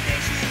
foundation.